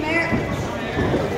Merrick.